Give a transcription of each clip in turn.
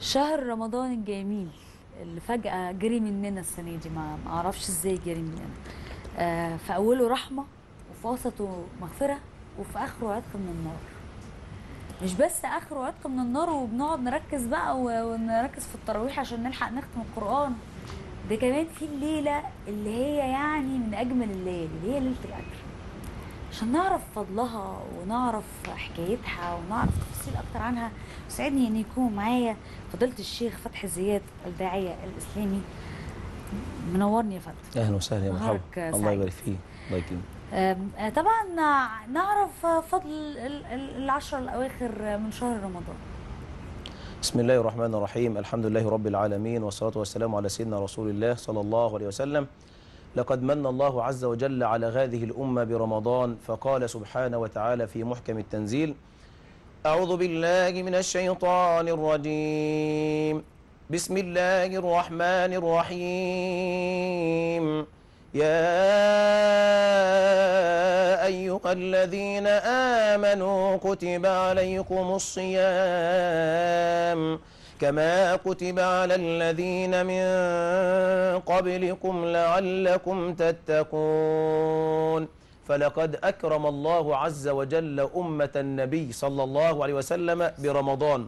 شهر رمضان الجميل اللي فجأة جري مننا السنة دي ما أعرفش إزاي جري مننا. آه في أوله رحمة وفي وسطه مغفرة وفي آخره عتق من النار. مش بس آخره عتق من النار وبنقعد نركز بقى ونركز في التراويح عشان نلحق نختم القرآن. ده كمان في الليلة اللي هي يعني من أجمل الليالي اللي هي ليلة القدر. عشان نعرف فضلها ونعرف حكايتها ونعرف تفاصيل أكتر عنها يسعدني إن يكون معايا فضيلة الشيخ فتحي زياد الداعية الإسلامي. منورني يا فندم أهلا وسهلا يا مرحبا الله. يبارك فيك. الله يكرمك. آه، طبعا نعرف فضل ال- ال- العشر الأواخر من شهر رمضان. بسم الله الرحمن الرحيم. الحمد لله رب العالمين والصلاة والسلام على سيدنا رسول الله صلى الله عليه وسلم. لقد من الله عز وجل على هذه الأمة برمضان فقال سبحانه وتعالى في محكم التنزيل أعوذ بالله من الشيطان الرجيم. بسم الله الرحمن الرحيم. يا أيها الذين آمنوا كتب عليكم الصيام. كما كتب على الذين من قبلكم لعلكم تتقون. فلقد أكرم الله عز وجل أمة النبي صلى الله عليه وسلم برمضان.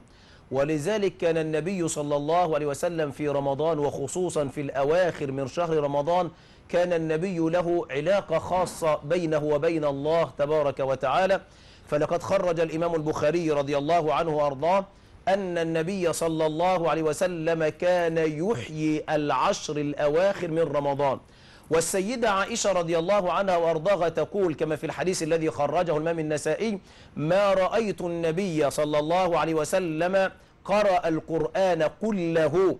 ولذلك كان النبي صلى الله عليه وسلم في رمضان وخصوصا في الأواخر من شهر رمضان كان النبي له علاقة خاصة بينه وبين الله تبارك وتعالى. فلقد خرج الإمام البخاري رضي الله عنه وأرضاه أن النبي صلى الله عليه وسلم كان يحيي العشر الأواخر من رمضان. والسيدة عائشة رضي الله عنها وأرضاها تقول كما في الحديث الذي خرجه الإمام النسائي ما رأيت النبي صلى الله عليه وسلم قرأ القرآن كله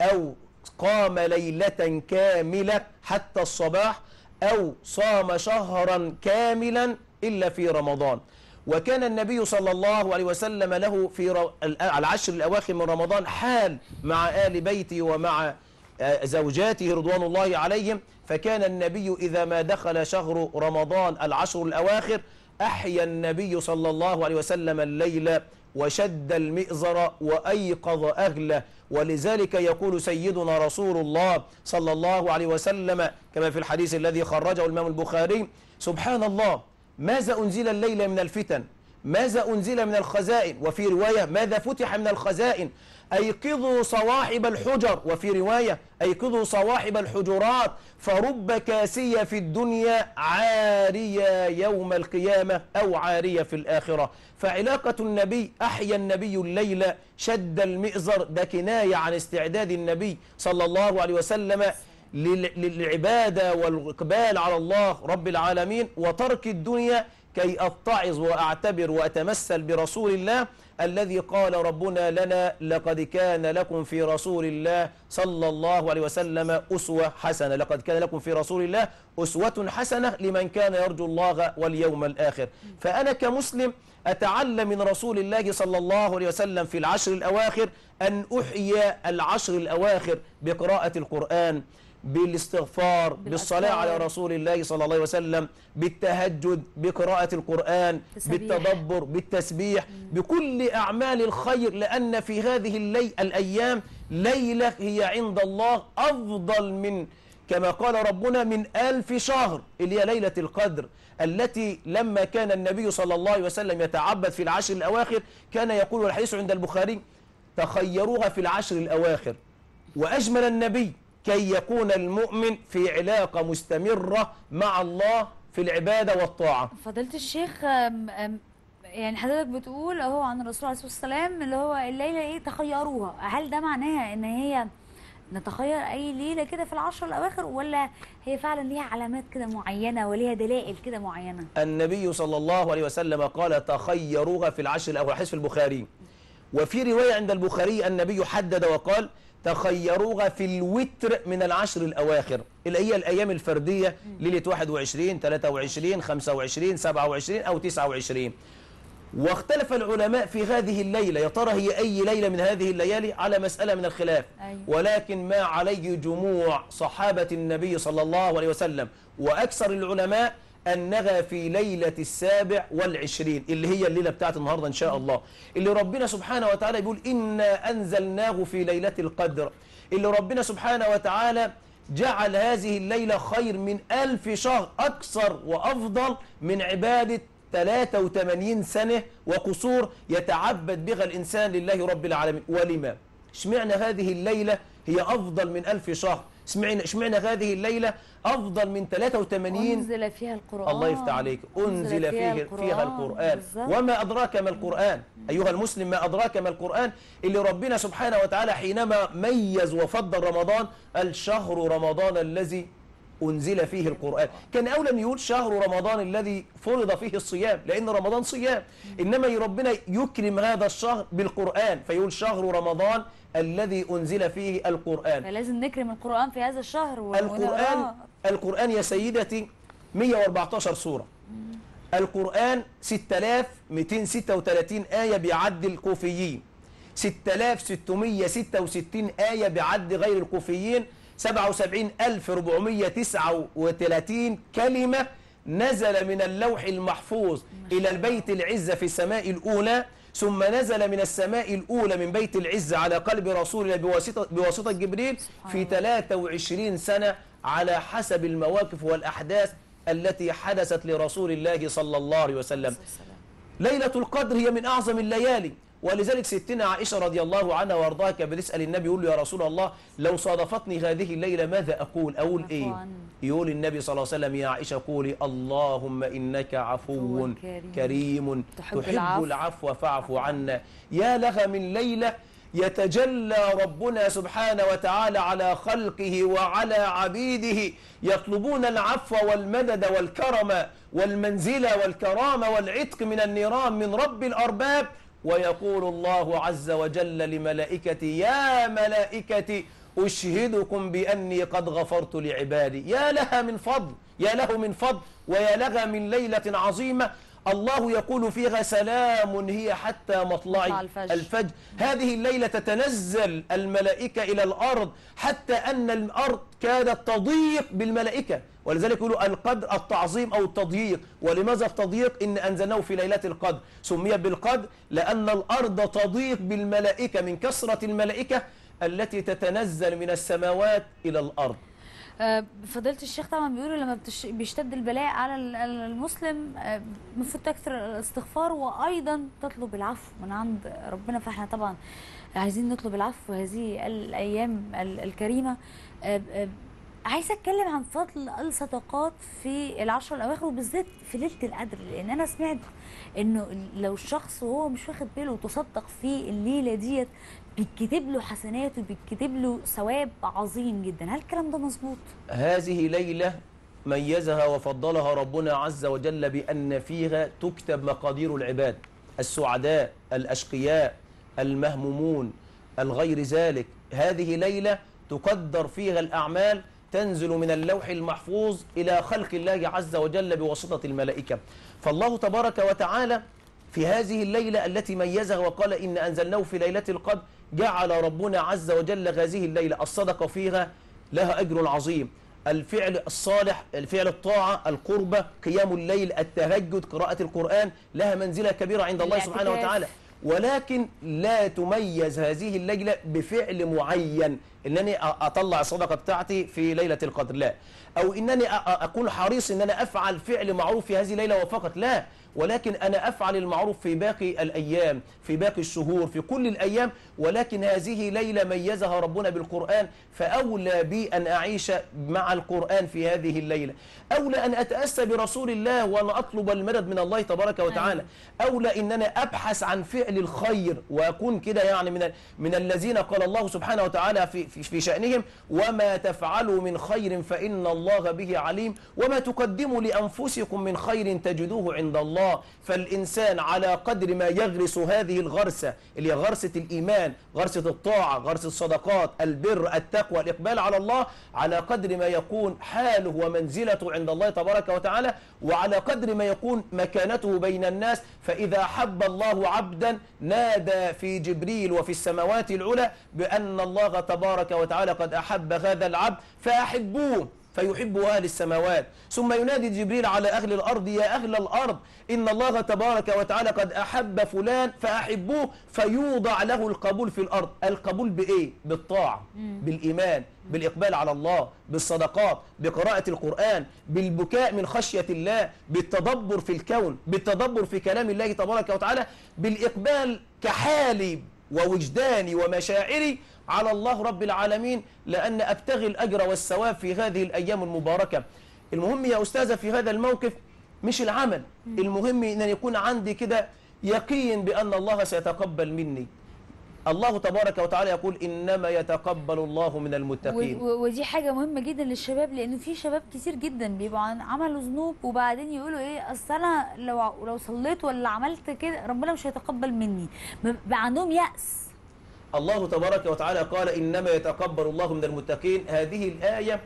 أو قام ليلة كاملة حتى الصباح أو صام شهرا كاملا إلا في رمضان. وكان النبي صلى الله عليه وسلم له في العشر الأواخر من رمضان حال مع آل بيته ومع آه، زوجاته رضوان الله عليهم. فكان النبي إذا ما دخل شهر رمضان العشر الأواخر أحيا النبي صلى الله عليه وسلم الليل وشد المئزر وأيقظ أهله. ولذلك يقول سيدنا رسول الله صلى الله عليه وسلم كما في الحديث الذي خرجه الإمام البخاري سبحان الله ماذا أنزل الليل من الفتن؟ ماذا أنزل من الخزائن؟ وفي رواية ماذا فتح من الخزائن؟ أيقظوا صواحب الحجر. وفي رواية أيقظوا صواحب الحجرات. فرب كاسية في الدنيا عارية يوم القيامة أو عارية في الآخرة. فعلاقة النبي أحيا النبي الليل شد المئزر ده كناية عن استعداد النبي صلى الله عليه وسلم. للعبادة والإقبال على الله رب العالمين وترك الدنيا كي أتعظ وأعتبر وأتمثل برسول الله الذي قال ربنا لنا لقد كان لكم في رسول الله صلى الله عليه وسلم أسوة حسنة. لقد كان لكم في رسول الله أسوة حسنة لمن كان يرجو الله واليوم الآخر. فأنا كمسلم أتعلم من رسول الله صلى الله عليه وسلم في العشر الأواخر أن أحيي العشر الأواخر بقراءة القرآن. بالاستغفار بالصلاة على رسول الله صلى الله عليه وسلم بالتهجد بقراءة القرآن تسبيح. بالتدبر بالتسبيح بكل أعمال الخير لأن في هذه اللي الأيام ليلة هي عند الله أفضل من كما قال ربنا من ألف شهر اللي هي ليلة القدر التي لما كان النبي صلى الله عليه وسلم يتعبد في العشر الأواخر كان يقول والحديث عند البخاري تخيروها في العشر الأواخر. وأجمل النبي كي يكون المؤمن في علاقة مستمرة مع الله في العبادة والطاعة. فضيلة الشيخ آم، آم، يعني حضرتك بتقول أهو عن الرسول عليه الصلاة والسلام اللي هو الليلة إيه؟ تخيروها. هل ده معناها إن هي نتخير أي ليلة كده في العشر الأواخر ولا هي فعلا ليها علامات كده معينة وليها دلائل كده معينة؟ النبي صلى الله عليه وسلم قال تخيروها في العشر الأول حديث في البخاري. وفي رواية عند البخاري النبي حدد وقال تخيروها في الوتر من العشر الأواخر. اللي هي الأيام الفردية ليلة 21 23 25 27 أو 29 واختلف العلماء في هذه الليلة يا ترى هي أي ليلة من هذه الليالي؟ على مسألة من الخلاف. أيوة. ولكن ما عليه جموع صحابة النبي صلى الله عليه وسلم وأكثر العلماء أنها في ليلة السابع والعشرين اللي هي الليلة بتاعت النهاردة إن شاء الله. اللي ربنا سبحانه وتعالى يقول إنا أنزلناه في ليلة القدر. اللي ربنا سبحانه وتعالى جعل هذه الليلة خير من ألف شهر أكثر وأفضل من عبادة 83 سنة وقصور يتعبد بها الإنسان لله رب العالمين. ولما؟ اشمعنى هذه الليلة؟ هي أفضل من ألف شهر. اشمعنى اشمعنى هذه الليلة أفضل من 83 أنزل فيها القرآن. الله يفتح عليك. أنزل فيه فيها القرآن. وما أدراك ما القرآن؟ أيها المسلم ما أدراك ما القرآن؟ اللي ربنا سبحانه وتعالى حينما ميز وفضل رمضان الشهر رمضان الذي أنزل فيه القرآن. كان أولى أن يقول شهر رمضان الذي فرض فيه الصيام لأن رمضان صيام. إنما ربنا يكرم هذا الشهر بالقرآن فيقول شهر رمضان الذي أنزل فيه القرآن. فلازم نكرم القرآن في هذا الشهر القرآن. القرآن يا سيدتي 114 سورة. القرآن 6236 آية بعد الكوفيين. 6666 آية بعد غير الكوفيين. 77439 كلمة نزل من اللوح المحفوظ إلى البيت العزة في السماء الأولى ثم نزل من السماء الأولى من بيت العزة على قلب رسول الله بواسطة, بواسطة جبريل في 23 سنة على حسب المواقف والأحداث التي حدثت لرسول الله صلى الله عليه وسلم. ليلة القدر هي من أعظم الليالي. ولذلك ستنا عائشة رضي الله عنها وارضاها كانت بتسأل النبي يقول له يا رسول الله لو صادفتني هذه الليلة ماذا أقول أقول إيه. يقول النبي صلى الله عليه وسلم يا عائشة قولي اللهم إنك عفو عفو كريم. كريم تحب تحب العفو. العفو فاعف عنا يا لها من ليلة يتجلى ربنا سبحانه وتعالى على خلقه وعلى عبيده يطلبون العفو والمدد والكرم والمنزلة والكرامة والعتق من النيران من رب الأرباب ويقول الله عز وجل لملائكتي يا ملائكتي أشهدكم بأني قد غفرت لعبادي. يا لها من فضل يا له من فضل ويا لها من ليلة عظيمة. الله يقول فيها سلام هي حتى مطلع مطلع الفجر. الفجر. هذه الليلة تتنزل الملائكة إلى الأرض حتى أن الأرض كادت تضيق بالملائكة. ولذلك يقولوا القدر التعظيم أو التضييق. ولماذا التضييق؟ إن أنزلناه في ليلة القدر. سمي بالقدر لأن الأرض تضيق بالملائكة من كثرة الملائكة التي تتنزل من السماوات إلى الأرض. آه، فضيلة الشيخ طبعا بيقولوا لما. بيشتد البلاء على ال- ال- المسلم آه، المفروض تكثر الاستغفار وأيضا تطلب العفو من عند ربنا. فإحنا طبعا عايزين نطلب العفو هذه الأيام ال- الكريمة. آه، عايزة أتكلم عن فضل الصدقات في العشر الأواخر وبالذات في ليلة القدر لأن أنا سمعت إنه لو الشخص وهو مش واخد باله وتصدق في الليلة ديت بيتكتب له حسنات وبيتكتب له ثواب عظيم جدا. هل الكلام ده مظبوط؟ هذه ليلة ميزها وفضلها ربنا عز وجل بأن فيها تكتب مقادير العباد السعداء الأشقياء المهمومون الغير ذلك. هذه ليلة تقدر فيها الأعمال تنزل من اللوح المحفوظ إلى خلق الله عز وجل بواسطة الملائكة. فالله تبارك وتعالى في هذه الليلة التي ميزها وقال إن أنزلناه في ليلة القدر جعل ربنا عز وجل هذه الليلة الصدقة فيها لها أجر عظيم. الفعل الصالح الفعل الطاعة القربة قيام الليل التهجد قراءة القرآن لها منزلة كبيرة عند الله سبحانه. وتعالى. ولكن لا تميز هذه الليلة بفعل معين. إنني أ- أطلع الصدقة بتاعتي في ليلة القدر. لا. أو إنني أ- أ- اكون حريص ان أنا أفعل فعل معروف في هذه الليلة وفقط. لا. ولكن أنا أفعل المعروف في باقي الأيام في باقي الشهور في كل الأيام ولكن هذه ليلة ميزها ربنا بالقرآن فأولى بي أن أعيش مع القرآن في هذه الليلة. أولى أن أتأسى برسول الله وأن أطلب المدد من الله تبارك وتعالى. أولى إن أنا أبحث عن فعل الخير وأكون كده يعني من من الذين قال الله سبحانه وتعالى في في, في شأنهم وما تفعلوا من خير فإن الله به عليم وما تقدموا لأنفسكم من خير تجدوه عند الله. فالإنسان على قدر ما يغرس هذه الغرسة اللي هي غرسة الإيمان غرسة الطاعة غرسة الصدقات البر التقوى الإقبال على الله على قدر ما يكون حاله ومنزلته عند الله تبارك وتعالى وعلى قدر ما يكون مكانته بين الناس. فإذا حب الله عبدا نادى في جبريل وفي السماوات العلى بأن الله تبارك وتعالى قد أحب هذا العبد فأحبوه. فيحب أهل السماوات. ثم ينادي جبريل على أهل الأرض يا أهل الأرض إن الله تبارك وتعالى قد أحب فلان فأحبوه فيوضع له القبول في الأرض. القبول بإيه؟ بالطاعة بالإيمان بالإقبال على الله بالصدقات بقراءة القرآن بالبكاء من خشية الله بالتدبر في الكون بالتدبر في كلام الله تبارك وتعالى بالإقبال كحالي ووجداني ومشاعري على الله رب العالمين لأن أبتغي الأجر والثواب في هذه الأيام المباركة. المهم يا أستاذة في هذا الموقف مش العمل. المهم أن يكون عندي كده يقين بأن الله سيتقبل مني. الله تبارك وتعالى يقول إنما يتقبل الله من المتقين. ودي حاجة مهمة جدا للشباب لأنه في شباب كتير جدا بيبقوا عملوا ذنوب وبعدين يقولوا إيه أصل أنا لو لو صليت ولا عملت كده ربنا مش هيتقبل مني. بقى عندهم يأس. الله تبارك وتعالى قال إنما يتقبل الله من المتقين. هذه الآية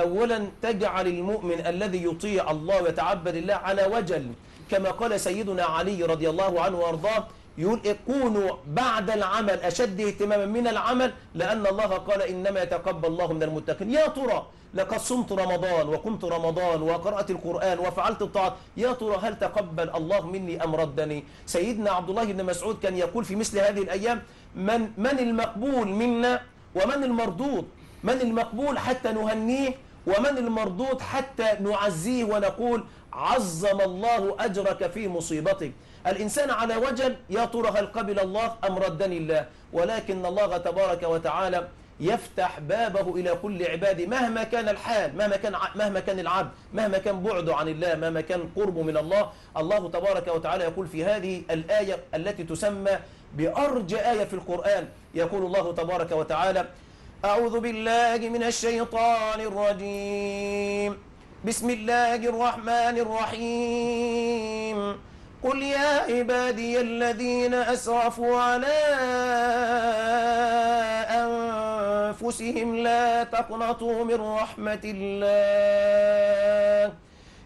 أولا تجعل المؤمن الذي يطيع الله ويتعبد الله على وجل كما قال سيدنا علي رضي الله عنه وأرضاه يقول إيه؟ كونوا بعد العمل أشد اهتماما من العمل لأن الله قال إنما يتقبل الله من المتقين. يا ترى لقد صمت رمضان وقمت رمضان وقرأت القرآن وفعلت الطاعات. يا ترى هل تقبل الله مني أم ردني؟ سيدنا عبد الله بن مسعود كان يقول في مثل هذه الأيام من, من المقبول منا ومن المردود؟ من المقبول حتى نهنيه ومن المردود حتى نعزيه ونقول عظم الله أجرك في مصيبتك؟ الإنسان على وجل يا ترى هل قبل الله أم ردني الله ولكن الله تبارك وتعالى يفتح بابه إلى كل عباده مهما كان الحال مهما كان مهما كان العبد مهما كان بعده عن الله مهما كان قربه من الله. الله تبارك وتعالى يقول في هذه الآية التي تسمى بأرجى آية في القرآن يقول الله تبارك وتعالى أعوذ بالله من الشيطان الرجيم. بسم الله الرحمن الرحيم. قل يا عبادي الذين أسرفوا على أنفسهم لا تقنطوا من رحمة الله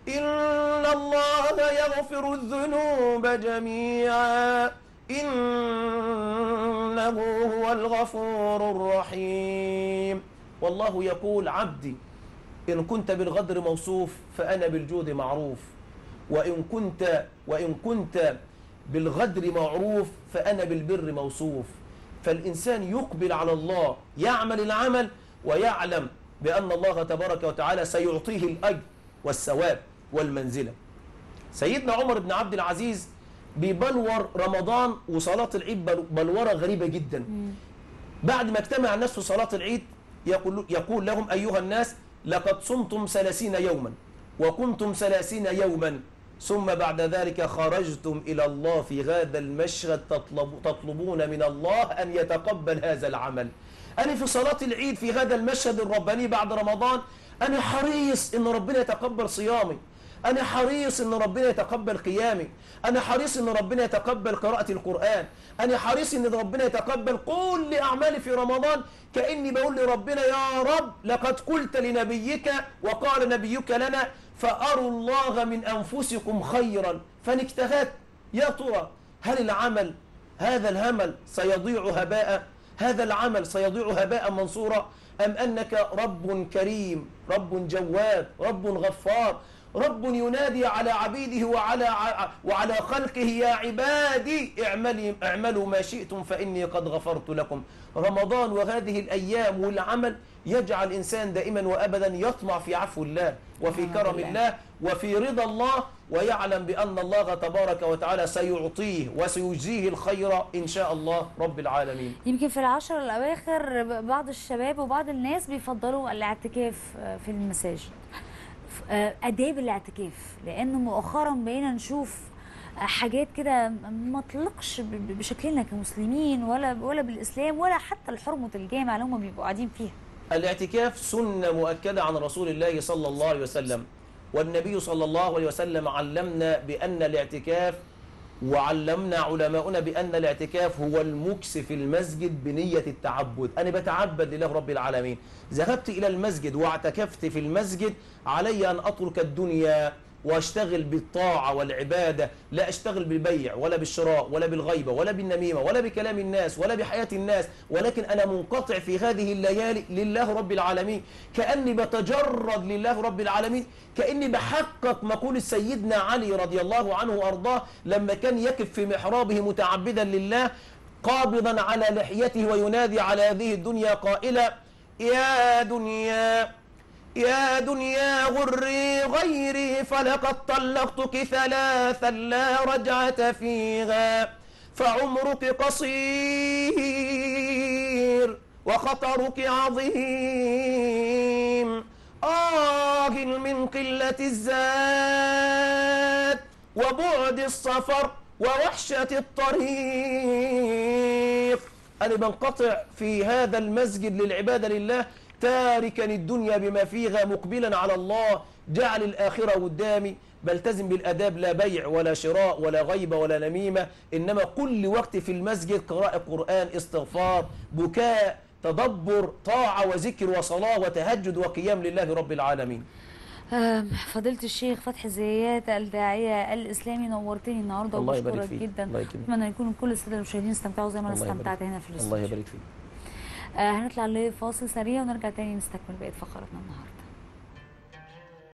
إن الله يغفر الذنوب جميعا إنه هو الغفور الرحيم والله يقول عبدي إن كنت بالغدر موصوف فأنا بالجود معروف وإن كنت وإن كنت بالغدر معروف فأنا بالبر موصوف. فالإنسان يقبل على الله يعمل العمل ويعلم بأن الله تبارك وتعالى سيعطيه الأجر والثواب والمنزلة. سيدنا عمر بن عبد العزيز بيبلور رمضان وصلاة العيد بل- بلورة غريبة جدا. بعد ما اجتمع الناس في صلاة العيد يقول, يقول لهم أيها الناس لقد صمتم ثلاثين يوما وكنتم ثلاثين يوما. ثم بعد ذلك خرجتم إلى الله في هذا المشهد تطلب تطلبون من الله أن يتقبل هذا العمل. أنا في صلاة العيد في هذا المشهد الرباني بعد رمضان أنا حريص أن ربنا يتقبل صيامي. أنا حريص أن ربنا يتقبل قيامي. أنا حريص أن ربنا يتقبل قراءة القرآن. أنا حريص أن ربنا يتقبل كل أعمالي في رمضان. كأني بقول لربنا يا رب لقد قلت لنبيك وقال نبيك لنا فأروا الله من أنفسكم خيرا. فنجتهدت يا ترى هل العمل هذا الهمل سيضيع هباء؟ هذا العمل سيضيع هباء منصورا؟ أم أنك رب كريم رب جواد رب غفار رب ينادي على عبيده وعلى وعلى خلقه يا عبادي اعملي اعملوا ما شئتم فإني قد غفرت لكم رمضان وهذه الأيام والعمل يجعل الإنسان دائما وأبدا يطمع في عفو الله وفي كرم لله. الله وفي رضا الله ويعلم بأن الله تبارك وتعالى سيعطيه وسيجزيه الخير إن شاء الله رب العالمين. يمكن في العشر الأواخر بعض الشباب وبعض الناس بيفضلوا الاعتكاف في المساجد. آه، آداب الاعتكاف. لأنه مؤخرا بقينا نشوف حاجات كده ما تلقش بشكلنا كمسلمين ولا ولا بالإسلام ولا حتى الحرمة الجامع اللي هم بيبقوا قاعدين فيها. الاعتكاف سنة مؤكدة عن رسول الله صلى الله عليه وسلم. والنبي صلى الله عليه وسلم علمنا بأن الاعتكاف وعلمنا علماؤنا بأن الاعتكاف هو المكس في المسجد بنية التعبد. أنا بتعبد لله رب العالمين. ذهبت إلى المسجد واعتكفت في المسجد علي أن أترك الدنيا واشتغل بالطاعة والعبادة لا أشتغل بالبيع ولا بالشراء ولا بالغيبة ولا بالنميمة ولا بكلام الناس ولا بحياة الناس ولكن أنا منقطع في هذه الليالي لله رب العالمين. كأني بتجرد لله رب العالمين كأني بحقق مقولة سيدنا علي رضي الله عنه وأرضاه لما كان يقف في محرابه متعبدا لله قابضا على لحيته وينادي على هذه الدنيا قائلا يا دنيا يا دنيا غري غيري فلقد طلقتك ثلاثا لا رجعة فيها. فعمرك قصير وخطرك عظيم. آه من قلة الزاد وبعد السفر ووحشة الطريق. أنا بنقطع في هذا المسجد للعبادة لله تاركا الدنيا بما فيها مقبلا على الله جعل الآخرة قدامي. بلتزم بالأداب لا بيع ولا شراء ولا غيبة ولا نميمة. إنما كل وقت في المسجد قراءة قرآن استغفار بكاء تدبر طاعة وذكر وصلاة وتهجد وقيام لله رب العالمين. فضيلة الشيخ فتحي زيات الداعية الإسلامي نورتني النهارده الله يبارك وبشكرك فيك. جدا. الله. أتمنى يكون كل السادة المشاهدين استمتعوا زي ما أنا الله استمتعت هنا في الله الاستوديو. يبارك فيك. هنطلع لفاصل سريع ونرجع تاني نستكمل بقية فقراتنا النهارده.